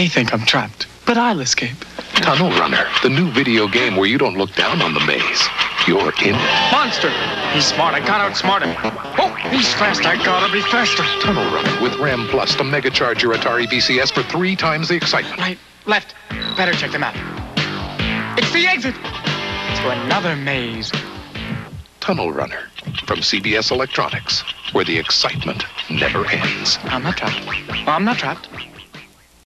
They think I'm trapped, but I'll escape. Tunnel Runner, the new video game where you don't look down on the maze. You're in it. Monster! He's smart. I gotta outsmart him. Oh, he's fast. I gotta be faster. Tunnel Runner with RAM Plus to mega charge your Atari VCS for three times the excitement. Right, left. Better check them out. It's the exit to another maze. Tunnel Runner from CBS Electronics, where the excitement never ends. I'm not trapped. I'm not trapped.